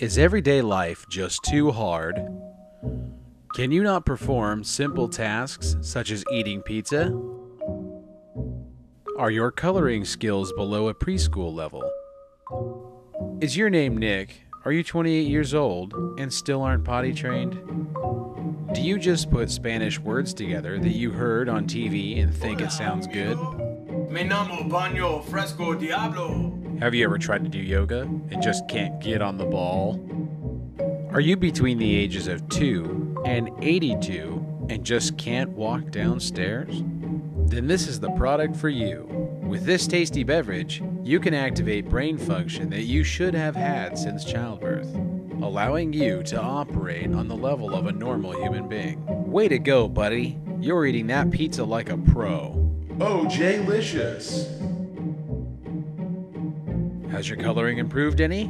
Is everyday life just too hard? Can you not perform simple tasks such as eating pizza? Are your coloring skills below a preschool level? Is your name Nick? Are you 28 years old and still aren't potty trained? Do you just put Spanish words together that you heard on TV and think it sounds good? Me llamo Baño Fresco Diablo. Have you ever tried to do yoga and just can't get on the ball? Are you between the ages of 2 and 82 and just can't walk downstairs? Then this is the product for you. With this tasty beverage, you can activate brain function that you should have had since childbirth, allowing you to operate on the level of a normal human being. Way to go, buddy. You're eating that pizza like a pro. Oh, J-licious. Has your coloring improved any?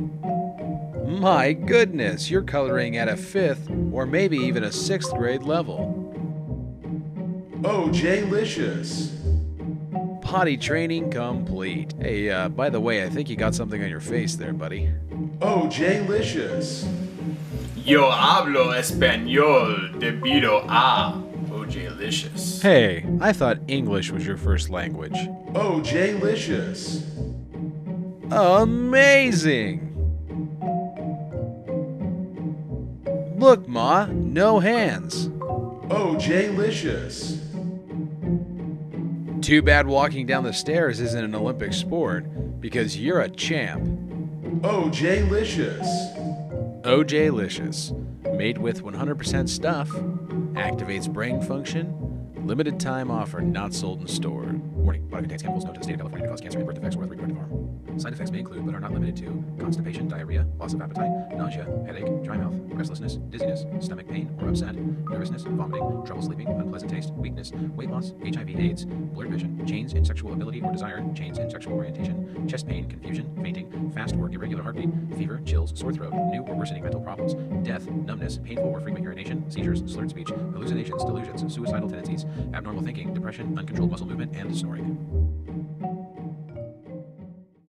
My goodness, you're coloring at a fifth or maybe even a sixth grade level. Oh, J-licious. Potty training complete. Hey, uh, by the way, I think you got something on your face there, buddy. Oh, J-licious. Yo hablo español debido a OJ-licious. Hey, I thought English was your first language. Oh, J-licious. Amazing! Look, Ma, no hands. Oh, J-licious. Too bad walking down the stairs isn't an Olympic sport because you're a champ. Oh, J-licious. OJ Licious, made with 100% stuff, activates brain function, limited time offer, not sold in store. Warning: Product contains chemicals known to the state of California to cause cancer and birth defects or other reproductive harm. Side effects may include, but are not limited to, constipation, diarrhea, loss of appetite, nausea, headache, dry mouth, restlessness, dizziness, stomach pain or upset, nervousness, vomiting, trouble sleeping, unpleasant taste, weakness, weight loss, HIV/AIDS, blurred vision, change in sexual ability or desire, change in sexual orientation, chest pain, confusion, fainting, fast or irregular heartbeat, fever, chills, sore throat, new or worsening mental problems, death, numbness, painful or frequent urination, seizures, slurred speech, hallucinations, delusions, suicidal tendencies, abnormal thinking, depression, uncontrolled muscle movement, and snoring.